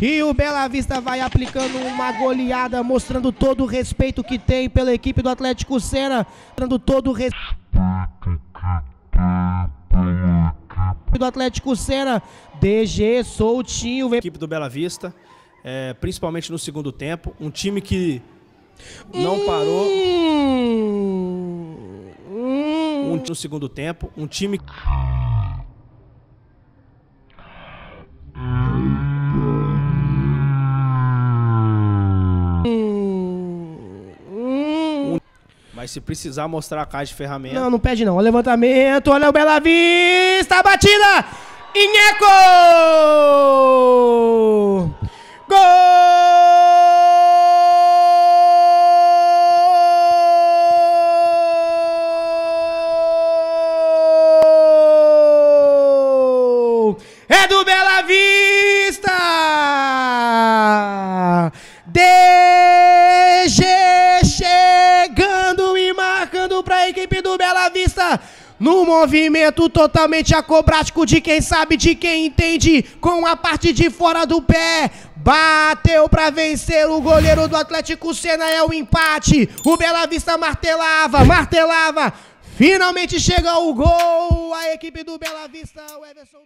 E o Bela Vista vai aplicando uma goleada, mostrando todo o respeito que tem pela equipe do Atlético Sena, mostrando todo o respeito do Atlético Sena. DG soltinho, vem equipe do Bela Vista, é, principalmente no segundo tempo, um time que não parou. Hum, hum. Um, no segundo tempo, um time Mas se precisar mostrar a caixa de ferramenta. Não, não pede não. O levantamento, olha o Bela Vista, batida! Inheco! Gol! É do Bela Vista! DG do Bela Vista. No movimento totalmente acrobático de quem sabe, de quem entende, com a parte de fora do pé. Bateu para vencer o goleiro do Atlético Sena, é o empate. O Bela Vista martelava, martelava. Finalmente chega o gol. A equipe do Bela Vista, o Everson.